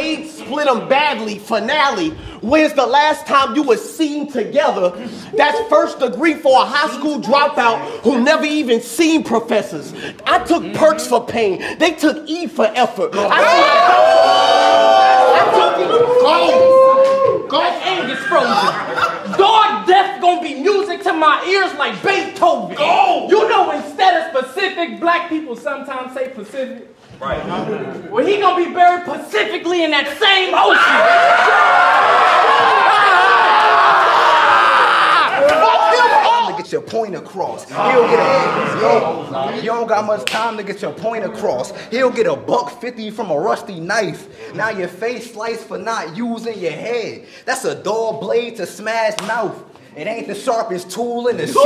Blade split them badly. Finale. When's the last time you were seen together? That's first degree for a high school dropout who never even seen professors. I took perks for pain. They took E for effort. I took, I took Go! Go! Angus frozen. Dog death gonna be music to my ears like Beethoven. Go! You know, instead of specific, black people sometimes say Pacific. Right. Well, he gonna be buried pacifically in that same Time to get your point across. He'll get a yo. You don't got much time to get your point across. He'll get a buck fifty from a rusty knife. Now your face sliced for not using your head. That's a dull blade to smash mouth. It ain't the sharpest tool in the shed.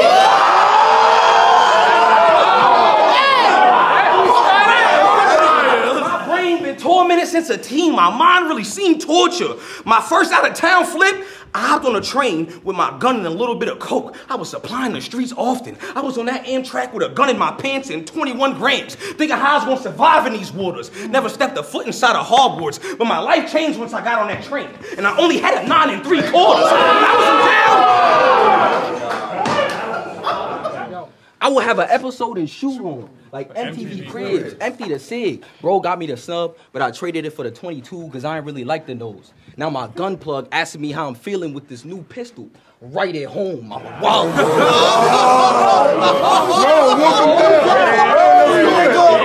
My been tormented since a team. My mind really seen torture. My first out of town flip, I hopped on a train with my gun and a little bit of coke. I was supplying the streets often. I was on that Amtrak with a gun in my pants and 21 grams, thinking how I was gonna survive in these waters. Never stepped a foot inside of Hogwarts, but my life changed once I got on that train. And I only had a nine and three quarters. I was in town. I would have an episode in shoe room, like MTV Cribs, empty the sig. Bro got me the sub, but I traded it for the 22 because I ain't really like the nose. Now my gun plug asking me how I'm feeling with this new pistol. Right at home, I'm a wild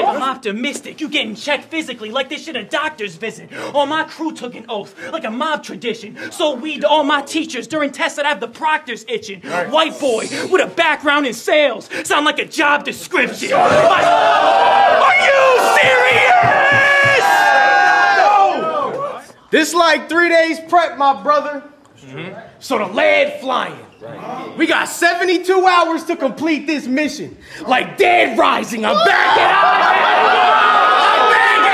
I'm optimistic. You getting checked physically like this shit a doctor's visit. All my crew took an oath, like a mob tradition. Sold weed to all my teachers during tests that have the proctors itching. White boy with a background in sales. Sound like a job description. My- Are you serious? This like three days prep, my brother. So the lead flying. We got 72 hours to complete this mission. Like dead rising, I'm back at up. I'm back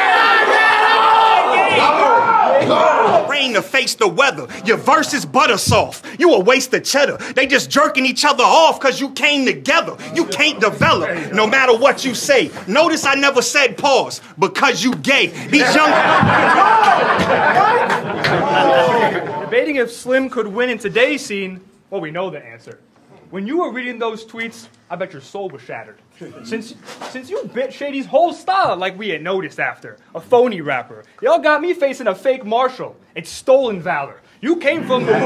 it up. Rain to face the weather. Your verse is butter soft. You a waste of cheddar. They just jerking each other off because you came together. You can't develop no matter what you say. Notice I never said pause because you gay. These young. Debating if Slim could win in today's scene, well, we know the answer. When you were reading those tweets, I bet your soul was shattered. Since since you bit Shady's whole style like we had noticed after, a phony rapper, y'all got me facing a fake Marshall. It's stolen valor. You came from the You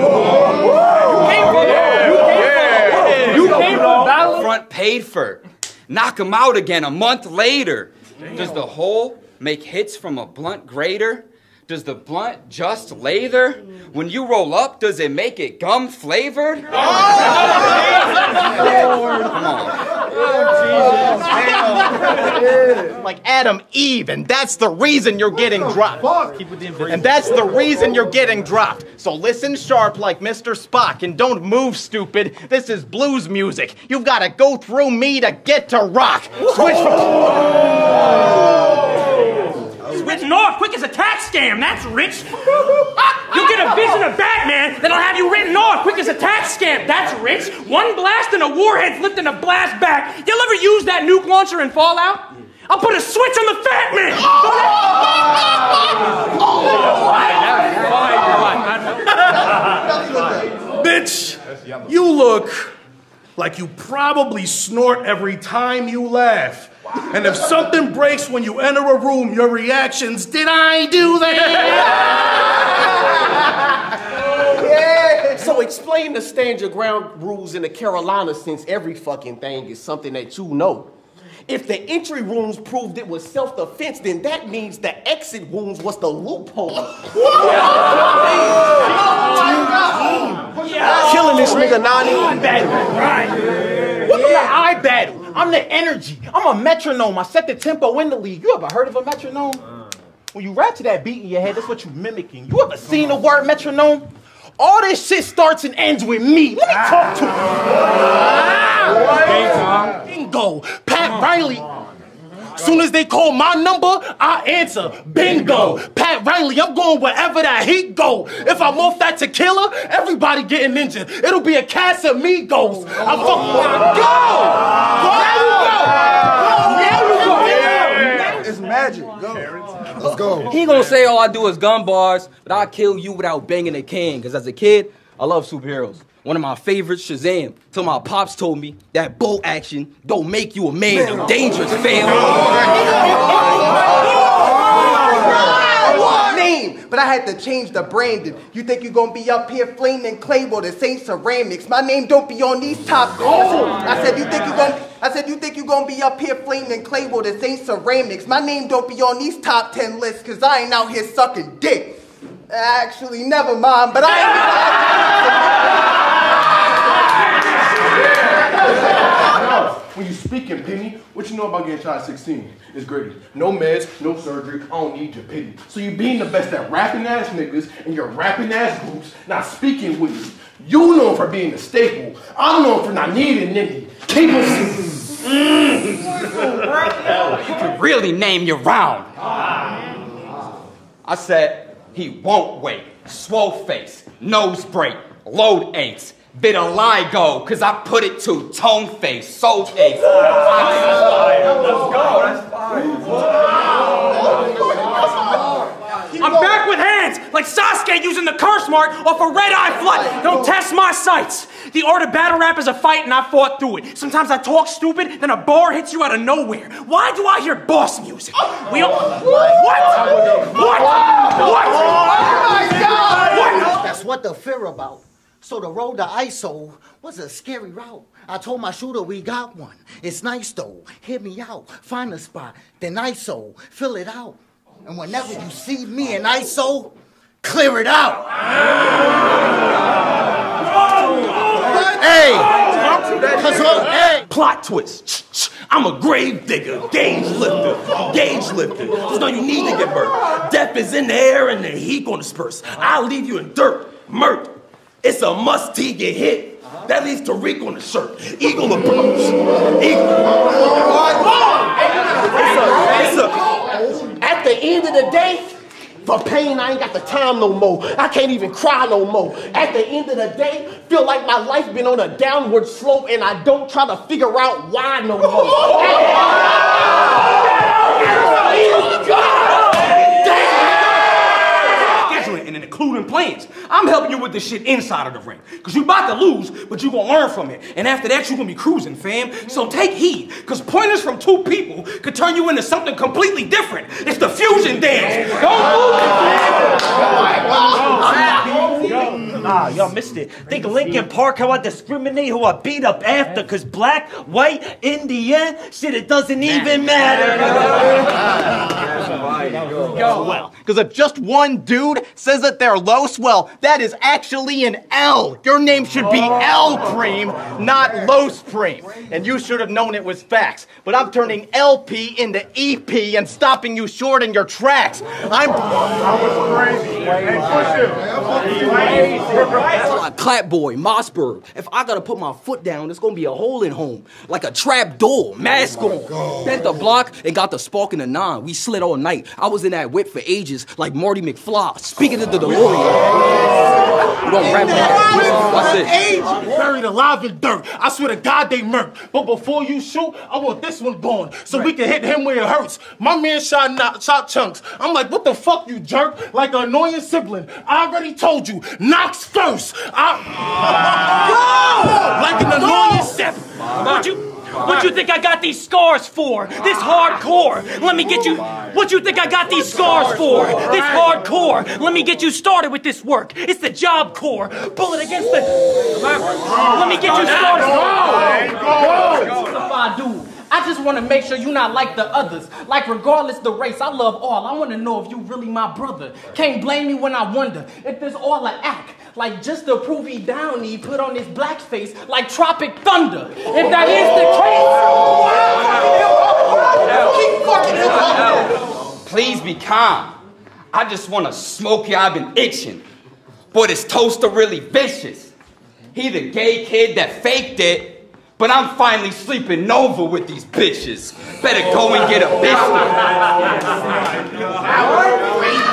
came from You came from You came from valor. Front paid for. Knock him out again a month later. Does the hole make hits from a blunt grater? Does the blunt just lather? When you roll up, does it make it gum flavored? Oh! Come on. Oh, Jesus. like Adam Eve, and that's the reason you're getting dropped. And that's the reason you're getting dropped. So listen sharp like Mr. Spock and don't move stupid. This is blues music. You've got to go through me to get to rock. Switch Switch north quick as a tax scam. That's rich. You'll get a vision of Batman, then I'll have you written off quick as a tax scam. That's rich. One blast and a warhead's lifting a blast back. Y'all ever use that nuke launcher in Fallout? I'll put a switch on the Fat Man. Oh, Bitch, you look like you probably snort every time you laugh. And if something breaks when you enter a room, your reactions, did I do that? So explain the stand your ground rules in the Carolinas since every fucking thing is something that you know. If the entry wounds proved it was self-defense, then that means the exit wounds was the loophole. Killing this nigga Nani. Right. Look at the eye battle. I'm the energy. I'm a metronome. I set the tempo in the league. You ever heard of a metronome? Uh. When you rap to that beat in your head, that's what you mimicking. You ever seen the word metronome? All this shit starts and ends with me. Let me talk to you. Bingo. Pat Riley. Soon as they call my number, I answer. Bingo. Pat Riley, I'm going wherever that heat go. If I'm off that tequila, everybody getting injured. It'll be a cast of Migos. I fuck. Go. There you go. There you go. It's magic. Go. Let's go. He gonna say all I do is gun bars, but I kill you without banging a can. Cause as a kid, I love superheroes. One of my favorites, Shazam. Till my pops told me that bolt action don't make you a man. You're dangerous, fam. Name, but I had to change the branding. You think you're gonna be up here flaming clay? Well, this ain't ceramics. My name don't be on these top. I said, you think you're gonna? I said, you think you're gonna be up here flaming clay? Well, this ain't ceramics. My name don't be on these top ten lists, cause I ain't out here sucking dick. Actually, never mind, but No, when you speaking, Penny, what you know about getting shot at 16? It's gritty. No meds, no surgery, I don't need your pity. So you being the best at rapping ass niggas and your rapping ass groups not speaking with you. You known for being a staple. I'm known for not needing any. People You can really name your round. I said he won't wait. Swole face, nose break, load aches. Bit of ligo, cause I put it to tone face, soul aches. I'm back with hands, like Sasuke using the curse mark off a red eye flood. Don't test my sights. The art of battle rap is a fight, and I fought through it. Sometimes I talk stupid, then a bar hits you out of nowhere. Why do I hear boss music? We all. What? What? What? Oh That's what the fear about. So the road to ISO was a scary route. I told my shooter we got one. It's nice though. Hear me out. Find a spot. Then ISO. Fill it out. And whenever you see me in ISO, clear it out. Hey! Cause hey! Plot twist. I'm a grave digger, gauge lifter, gauge lifter. Just know you need to get burnt. Death is in the air and the heat gonna disperse. I'll leave you in dirt, murk. It's a must T get hit. That leads to reek on the shirt. Eagle approach. Eagle. It's a, it's a, at the end of the day, for pain, I ain't got the time no more. I can't even cry no more. At the end of the day, feel like my life been on a downward slope and I don't try to figure out why no Scheduling and including plans. I'm helping you with the shit inside of the ring. Cause you about to lose, but you gonna learn from it. And after that, you gonna be cruising, fam. So take heed, cause pointers from two people could turn you into something completely different. It's the fusion dance. Don't oh Nah, y'all missed it. Think Lincoln Park how I discriminate who I beat up after, cause black, white, Indian, shit, it doesn't even matter. Yo, well, because if just one dude says that they're low swell, that is actually an L. Your name should be L Preem, not Low Preem. And you should have known it was facts. But I'm turning LP into EP and stopping you short in your tracks. I'm. Right. Like Clapboy, Mossberg. If I gotta put my foot down, it's gonna be a hole in home. Like a trap door, oh mask on. Bent the block and got the spark in the nine. We slid all night. I was in that whip for ages, like Marty McFly. Speaking of the DeLorean. We gonna wrap it up. Watch this. Buried alive in dirt. I swear to God they murk. But before you shoot, I want this one gone so we can hit him where it hurts. My man shot not, shot chunks. I'm like, what the fuck, you jerk? Like an annoying sibling. I already told you, knocks first. I like an annoying sibling. What you what you think I got these scars for? This hardcore. Let me get you. What you think I got these scars for? This hardcore. Let me get you started with this work. It's the job core. Bullet against the. Let me get you started. If I do. I just want to make sure you're not like the others. Like, regardless the race, I love all. I want to know if you really my brother. Can't blame me when I wonder if this all a act. Like, just to prove he down, he put on his black face like Tropic Thunder. If that is the case. Please be calm. I just want to smoke you. I've been itching. Boy, this toaster really vicious. He the gay kid that faked it, but I'm finally sleeping over with these bitches. Better go and get a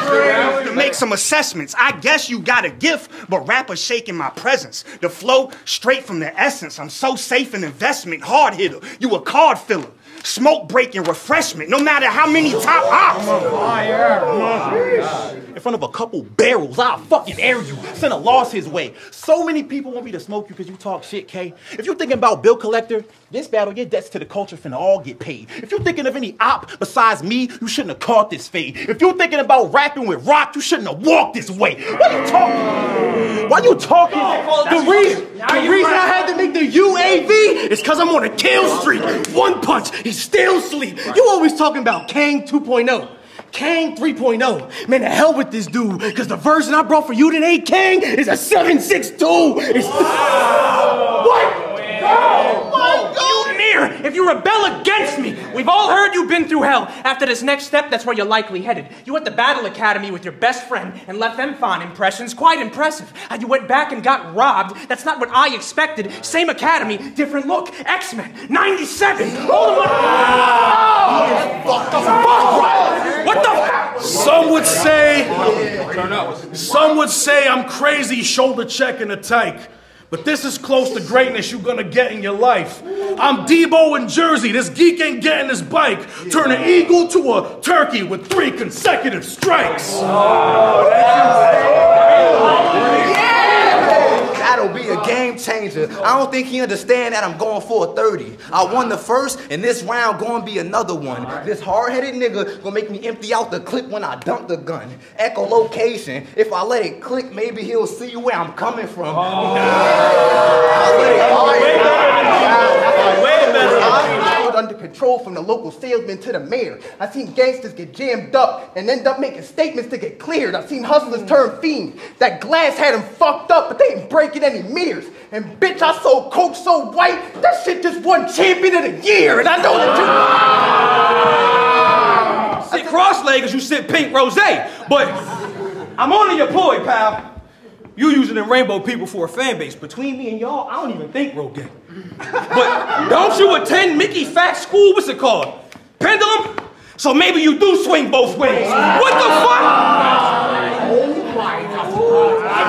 To make some assessments, I guess you got a gift, but rappers shaking my presence. The flow straight from the essence. I'm so safe in investment, hard hitter. You a card filler. Smoke break and refreshment, no matter how many top hops. In front of a couple barrels, I'll fucking air you. Send a loss his way. So many people want me to smoke you because you talk shit, K. If you're thinking about bill collector, this battle, your debts to the culture finna all get paid. If you're thinking of any op besides me, you shouldn't have caught this fade. If you're thinking about rapping with rock, you shouldn't have walked this way. What are you talking? Why you talking? The reason, the reason I had to make the UAV is because I'm on a kill streak. One punch, he still sleep. You always talking about Kang 2.0. Kang 3.0. Man, the hell with this dude, because the version I brought for you today, Kang, is a 762. It's... What? Oh my Near! If you rebel against me, we've all heard you've been through hell. After this next step, that's where you're likely headed. You went to Battle Academy with your best friend and left them fond impressions. Quite impressive. How you went back and got robbed. That's not what I expected. Same academy, different look. X-Men, 97. All the money. Oh, what the? Some would say, some would say I'm crazy, shoulder checking a tyke. But this is close to greatness you're gonna get in your life. I'm Debo in Jersey. This geek ain't getting his bike. Turn an eagle to a turkey with three consecutive strikes. That'll be a game changer. I don't think he understand that I'm going for a 30. I won the first, and this round gonna be another one. This hard-headed nigga gonna make me empty out the clip when I dump the gun. Echolocation. If I let it click, maybe he'll see where I'm coming from. I'll let it- Way. I was under control from the local salesman to the mayor. I've seen gangsters get jammed up and end up making statements to get cleared. I've seen hustlers turn fiends. That glass had them fucked up, but they ain't breaking any mirrors. And bitch, I sold coke so white, that shit just won champion of the year. And I know that you... Sit cross-legged you sit pink rose. But I'm only your ploy, pal. You using them rainbow people for a fan base. Between me and y'all, I don't even think gay. But don't you attend Mickey Fat School? What's it called? Pendulum? So maybe you do swing both ways. What the fuck?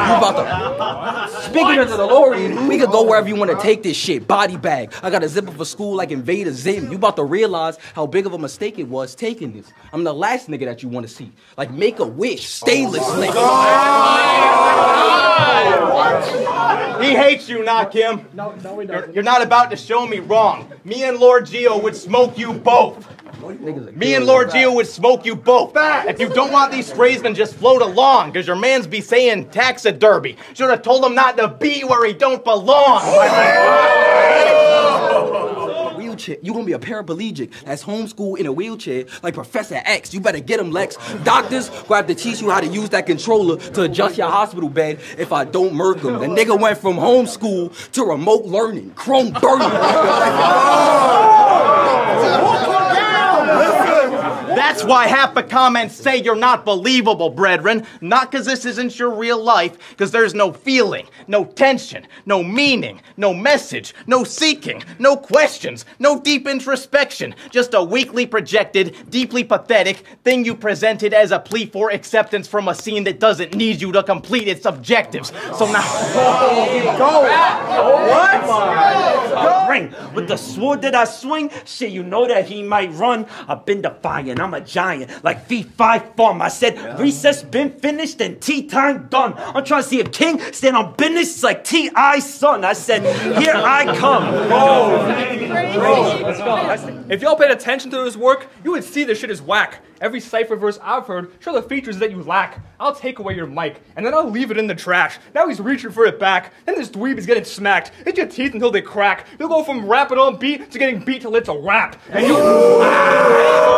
You about to. Speaking of the DeLorean, we could go wherever you want to take this shit. Body bag. I got a zipper for school like Invader Zim. You about to realize how big of a mistake it was taking this. I'm the last nigga that you want to see. Like make a wish, stainless oh nigga. He hates you, not Kim. No, no, he doesn't. You're, you're not about to show me wrong. Me and Lord Geo would smoke you both. Me and Lord Geo would smoke you both. If you don't want these sprays, then just float along, because your man's be saying taxidermy. Should have told him not to be where he don't belong. Wheelchair. You gonna be a paraplegic that's homeschooled in a wheelchair like Professor X. You better get him, Lex. Doctors gonna have to teach you how to use that controller to adjust your hospital bed if I don't murk him. The nigga went from homeschool to remote learning. Chrome burning. That's why half the comments say you're not believable, brethren. Not because this isn't your real life, because there's no feeling, no tension, no meaning, no message, no seeking, no questions, no deep introspection. Just a weakly projected, deeply pathetic thing you presented as a plea for acceptance from a scene that doesn't need you to complete its objectives. So now. What? Ring. With the sword that I swing, shit, you know that he might run. I've been defiant. I'm a giant. Like V5 farm. I said recess been finished and tea time done. I'm trying to see a king stand on business like T.I. son. I said, here I come. Let's. If y'all paid attention to his work, you would see this shit is whack. Every cipher verse I've heard show the features that you lack. I'll take away your mic, and then I'll leave it in the trash. Now he's reaching for it back. Then this dweeb is getting smacked. Hit your teeth until they crack. You'll go from rapping on beat to getting beat till it's a rap. And you.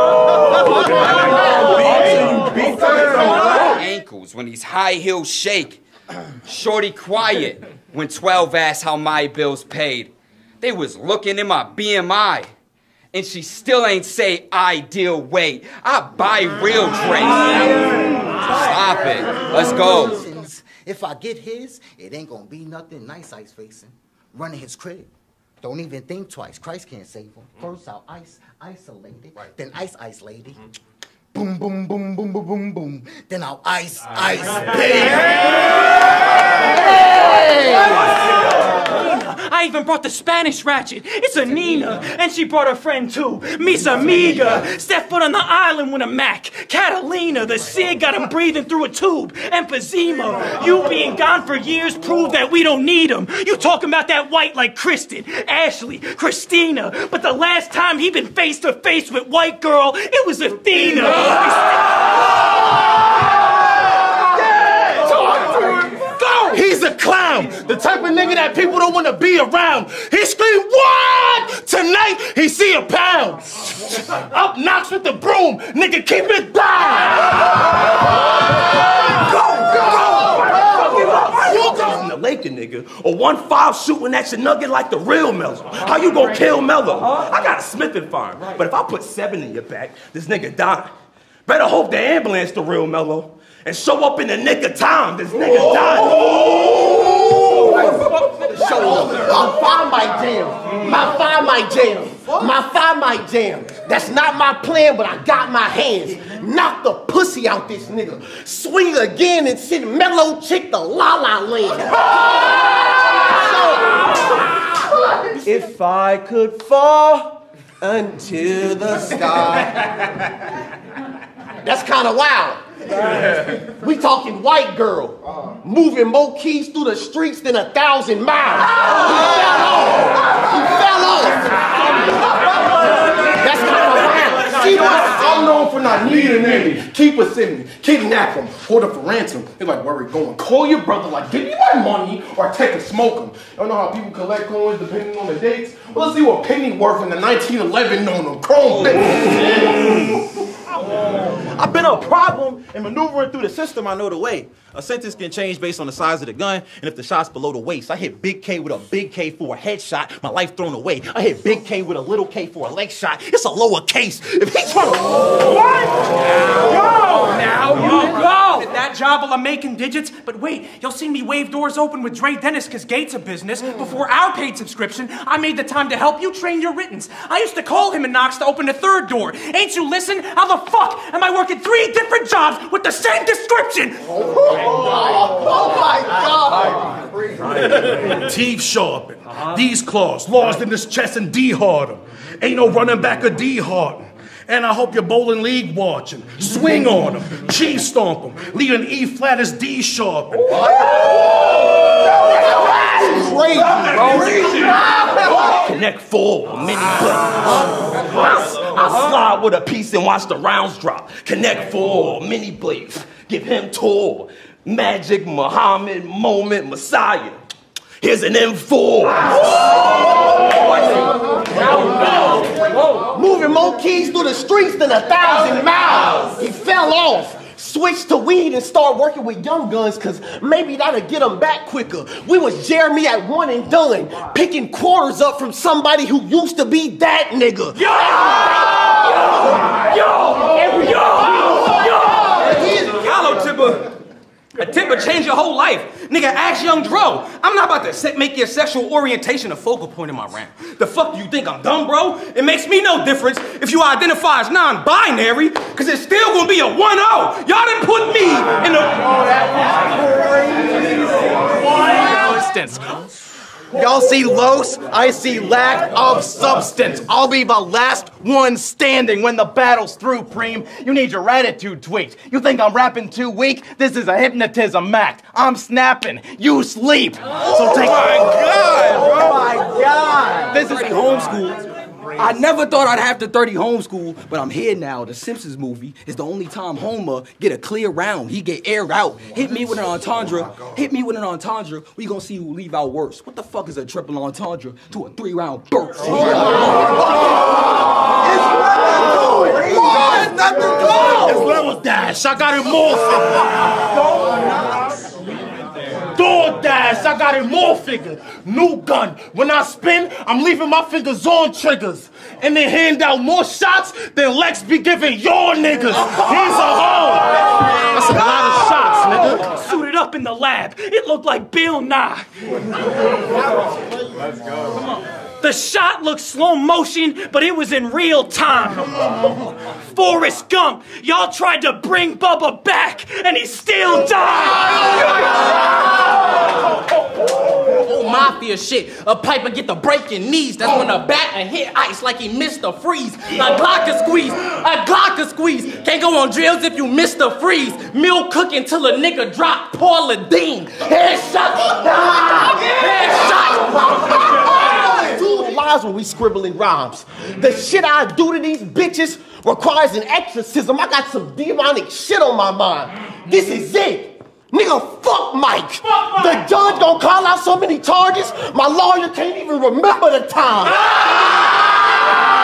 Ankles when these high heels shake. Shorty quiet when 12 asked how my bills paid. They was looking in my BMI. And she still ain't say ideal weight. I buy real drinks. Stop it. Let's go. If I get his, it ain't gonna be nothing nice ice facing. Running his crib. Don't even think twice. Christ can't save him. Mm-hmm. First I'll ice isolated, then ice ice lady. Mm-hmm. Boom, boom, boom, boom, boom, boom, boom. Then I'll ice, ice, baby. I I even brought the Spanish ratchet. It's a Nina, and she brought her friend too. Miss Amiga. Step foot on the island with a Mac. Catalina, the Sid got him breathing through a tube. Emphysema. You being gone for years proved that we don't need him. You talking about that white like Kristen, Ashley, Christina. But the last time he been face to face with white girl, it was Athena. Go! He's a clown, the type of nigga that people don't want to be around. He scream, what? Tonight he see a pound. Up knocks with the broom, nigga, keep it I'm the Laker nigga, or one five shooting at your nugget like the real Mello. How you gonna kill Mello? I got a Smith and Farm, but if I put seven in your back, this nigga dying. Better hope the ambulance the real Mello and show up in the nick of time. This nigga dying. Up. My find my jam. My find my jam. My find my jam. That's not my plan, but I got my hands. Knock the pussy out this nigga. Swing again and send mellow chick to La La Land. If I could fall into the sky. That's kind of wild. We talking white girl moving more keys through the streets than a thousand miles. He fell off. He fell off. That's kind of wild. See, I'm known for not needing any. Keep us in me, kidnap him, hold up for ransom. They're like, where we going? Call your brother, like, give me my money or take and smoke him. You know how people collect coins depending on the dates? Well, let's see what penny worth in the 1911 on them chrome I've been a problem in maneuvering through the system. I know the way. A sentence can change based on the size of the gun, and if the shot's below the waist. I hit Big K with a big K for a headshot, my life thrown away. I hit Big K with a little K for a leg shot. It's a lower case. If he's trying to what? Go! Now you go! That job will making digits, but wait, you'll see me wave doors open with Dre Dennis because Gates a business. Before our paid subscription, I made the time to help you train your writtens. I used to call him in Knox to open the third door. Ain't you listen? How the fuck am I working three different jobs with the same description? Oh my God. Teeth sharpened. These claws lodged in his chest and D hard him. Ain't no running back of D Harden. And I hope your bowling league watching. Swing on him, cheese stomp him, leave an E flat as D sharp. Crazy. Connect four, mini blades. I uh-huh. slide with a piece and watch the rounds drop. Connect four, mini blades. Give him tour. Magic, Muhammad, moment, Messiah. Here's an M4. Moving more keys through the streets than a thousand miles. He fell off. Switched to weed and start working with young guns because maybe that'll get him back quicker. We was Jeremy at one and done, picking quarters up from somebody who used to be that nigga. Yo! A tip will change your whole life. Nigga, ask young Dro. I'm not about to se- make your sexual orientation a focal point in my rant. The fuck do you think I'm dumb, bro? It makes me no difference if you identify as non-binary, cause it's still gonna be a 1-0. Y'all didn't put me in the... Oh, that was crazy. Substance. Y'all see Los, I see lack of substance. I'll be the last one standing when the battle's through, Preem. You need your attitude tweaked. You think I'm rapping too weak? This is a hypnotism act. I'm snapping. You sleep. So take. Oh my god. Oh my God! This is homeschool. I never thought I'd have to 30 homeschool, but I'm here now. The Simpsons movie is the only time Homer get a clear round. He get air out. Hit me with an entendre. Oh Hit me with an entendre. We gonna see who leave out worse. What the fuck is a triple entendre to a three round burst? Oh it's level dash. I got it more figure. Dash. I got it more figure. New gun. When I spin, I'm leaving my fingers on triggers. And they hand out more shots than Lex be giving your niggas. He's a hoe. That's a lot of shots, nigga. Suited up in the lab. It looked like Bill Nye. Let's go. The shot looked slow motion, but it was in real time. Forrest Gump, y'all tried to bring Bubba back, and he still died. Oh mafia shit. A piper get the breaking knees. That's when a batter hit ice like he missed the freeze. A Glocker squeeze, a Glocker squeeze. Can't go on drills if you miss the freeze. Meal cooking till a nigga drop Paula Deen. Headshot. Headshot. When we scribbling rhymes. The shit I do to these bitches requires an exorcism. I got some demonic shit on my mind. This is it. Nigga, fuck Mike. The judge gonna call out so many charges, my lawyer can't even remember the time. Ah!